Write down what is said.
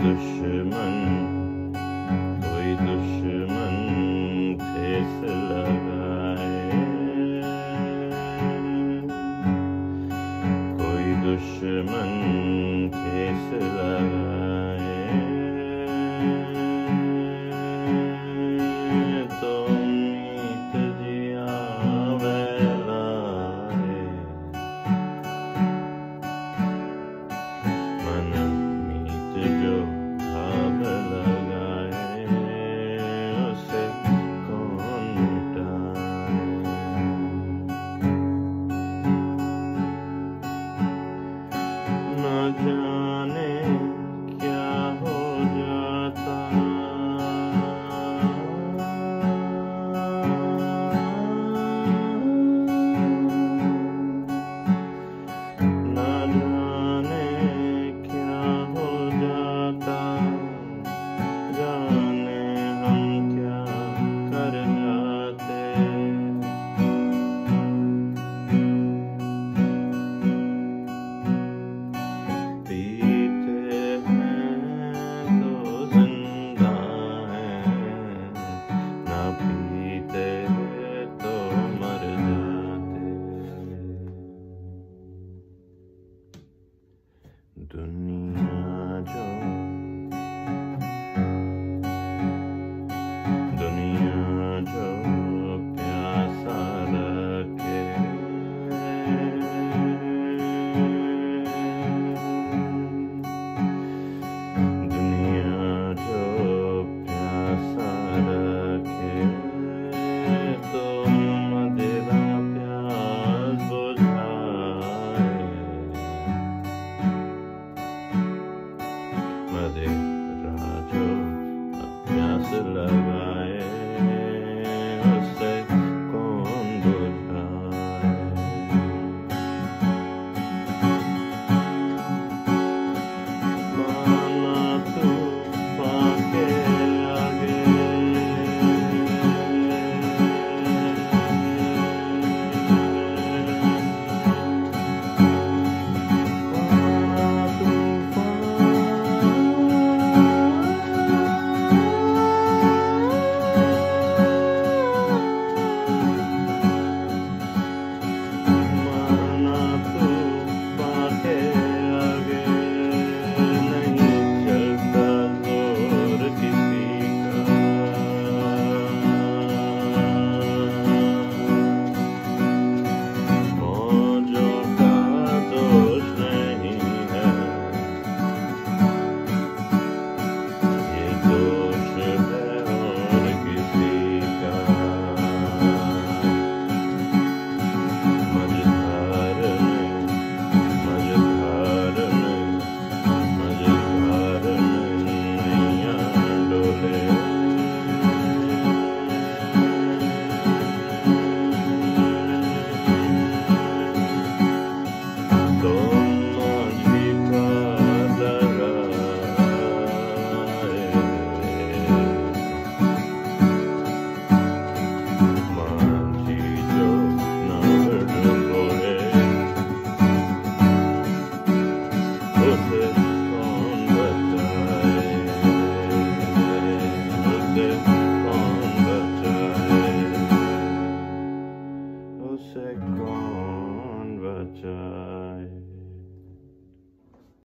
दुश्मन money.